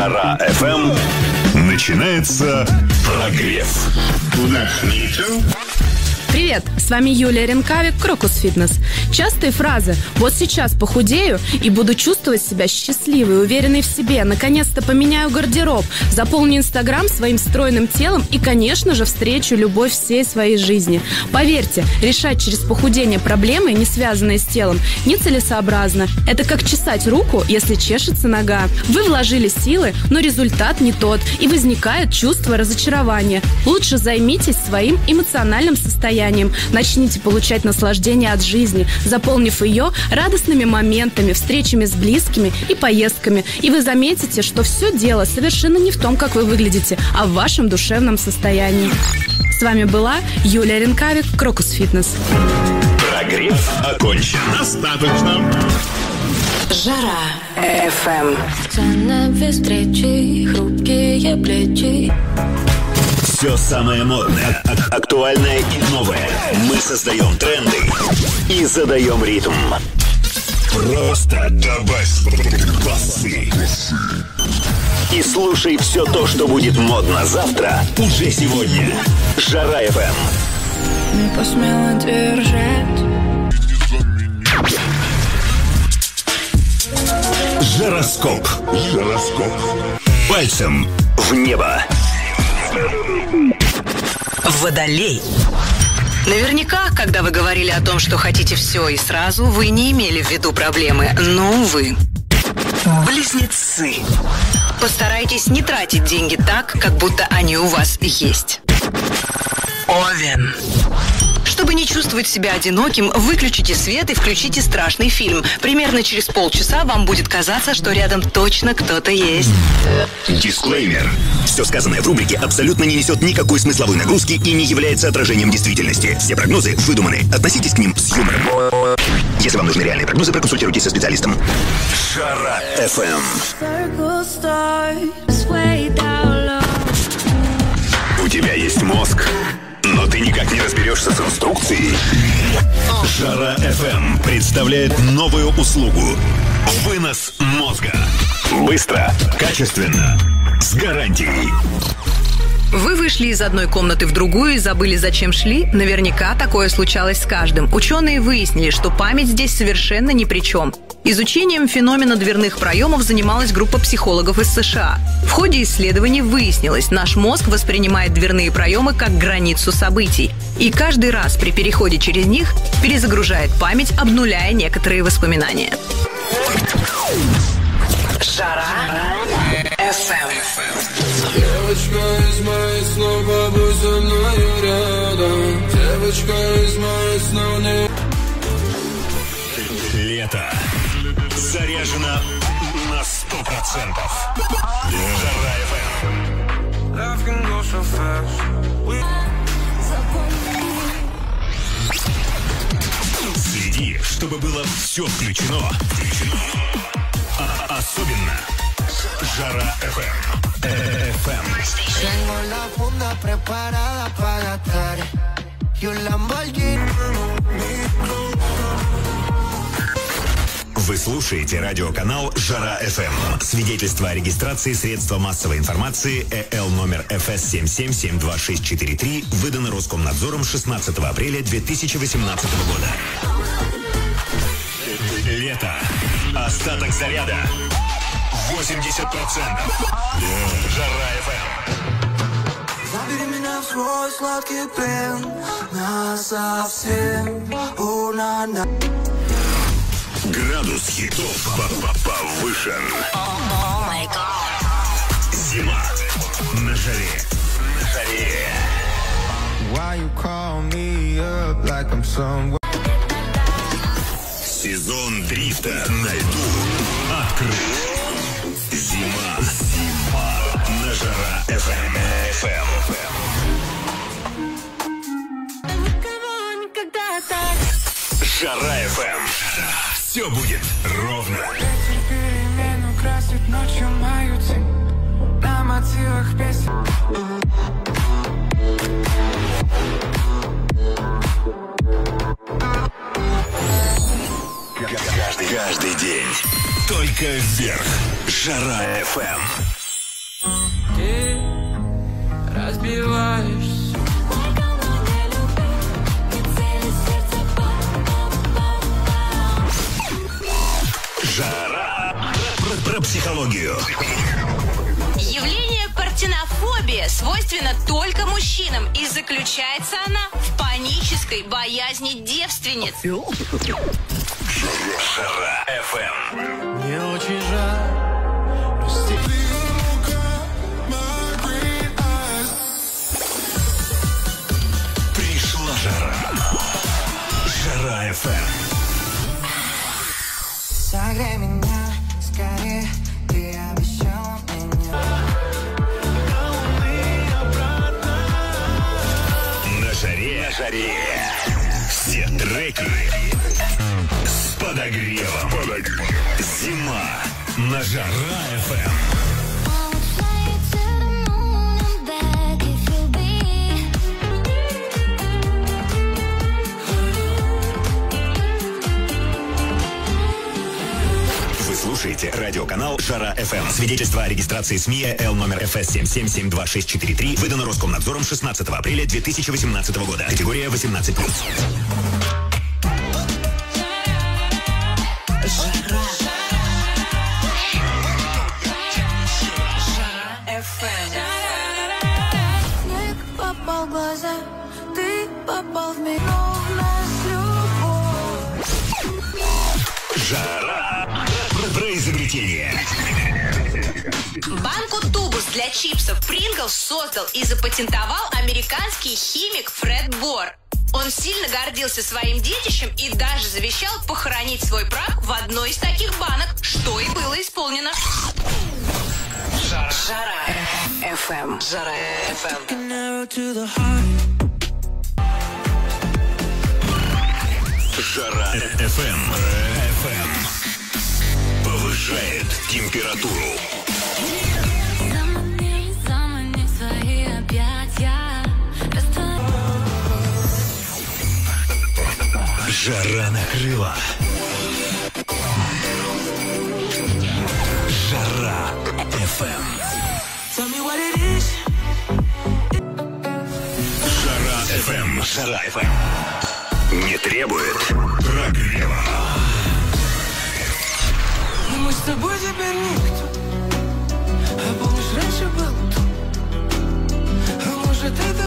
Жара FM начинается прогрев. Привет, с вами Юлия Ренкавик, Крокус Фитнес. Частые фразы «Вот сейчас похудею и буду чувствовать себя счастливой, уверенной в себе, наконец-то поменяю гардероб, заполню Инстаграм своим стройным телом и, конечно же, встречу любовь всей своей жизни». Поверьте, решать через похудение проблемы, не связанные с телом, нецелесообразно. Это как чесать руку, если чешется нога. Вы вложили силы, но результат не тот, и возникает чувство разочарования. Лучше займитесь своим эмоциональным состоянием состоянием. Начните получать наслаждение от жизни, заполнив ее радостными моментами, встречами с близкими и поездками. И вы заметите, что все дело совершенно не в том, как вы выглядите, а в вашем душевном состоянии. С вами была Юлия Ренкавик, Крокус Фитнес. Прогрев окончен. Достаточно. Жара FM. Цены встречи, хрупкие плечи. Все самое модное, ак- актуальное и новое. Мы создаем тренды и задаем ритм. Просто добавь басы. И слушай все то, что будет модно завтра, уже сегодня. Жара ФМ. Не посмела держать. Жироскоп. Жироскоп. Пальцем в небо. Водолей. Наверняка, когда вы говорили о том, что хотите все и сразу, вы не имели в виду проблемы. Но, увы. Близнецы. Постарайтесь не тратить деньги так, как будто они у вас есть. Овен. Не чувствовать себя одиноким, выключите свет и включите страшный фильм. Примерно через полчаса вам будет казаться, что рядом точно кто-то есть. Дисклеймер. Все сказанное в рубрике абсолютно не несет никакой смысловой нагрузки и не является отражением действительности. Все прогнозы выдуманы. Относитесь к ним с юмором. Если вам нужны реальные прогнозы, проконсультируйтесь со специалистом. Жара FM. Low. У тебя есть мозг, разберешься с инструкцией. Жара FM представляет новую услугу. Вынос мозга. Быстро, качественно, с гарантией. Вы вышли из одной комнаты в другую и забыли, зачем шли? Наверняка такое случалось с каждым. Ученые выяснили, что память здесь совершенно ни при чем. Изучением феномена дверных проемов занималась группа психологов из США. В ходе исследований выяснилось, наш мозг воспринимает дверные проемы как границу событий. И каждый раз при переходе через них перезагружает память, обнуляя некоторые воспоминания. Жара FM. Девочка из моих снов, побудь со мною рядом Девочка из моих снов, не Лето. Заряжено на сто процентов. Жара fast We- Следи, чтобы было все включено. Включено. А- особенно Жара FM. FM. Tengo la funda preparada para gastar y un Lamborghini. Вы слушаете радиоканал Жара ФМ. Свидетельство о регистрации средства массовой информации ЭЛ номер ФС 7772643 выдано Роскомнадзором 16 апреля 2018 года. Лето. Остаток заряда. 80%. Жара ФМ. Забери меня в свой сладкий плен на совсем una на Градус хитов по- по- повышен. Зима на жаре. На жаре. Why you call me up like I'm somewhere Сезон дрифта на льду открыт. Жара FM. Все будет ровно. Перемену красит ночью мою тень На мотивах песен Каждый, каждый день. Только вверх. Жара FM. Ты разбиваешься Явление партенофобия свойственно только мужчинам, и заключается она в панической боязни девственниц. Жара FM. Мне очень жаль. Прости. Пришла жара. Жара FM. Согрей меня жаре. Все треки с подогревом. Зима на Жара FM. Вы слушаете радиоканал Жара ФМ. Свидетельство о регистрации СМИ Л номер ФС 77726443 выдано Роскомнадзором 16 апреля 2018 года. Категория 18+. Снег попал в глаза, ты попал в меня. Но у нас любовь. Жара. Изобретение. Банку тубус для чипсов Pringles создал и запатентовал американский химик Фред Бор. Он сильно гордился своим детищем и даже завещал похоронить свой прах в одной из таких банок, что и было исполнено. Жара. FM. Жара. FM. Жара FM. FM. Повышает температуру. Замани, замани свои объятия. Жара накрыла. Жара. Tell me what it is. Жара. Жара ФМ. Не требует прогрева. Мы с тобой теперь никто. А помнишь, раньше был тут. А может, это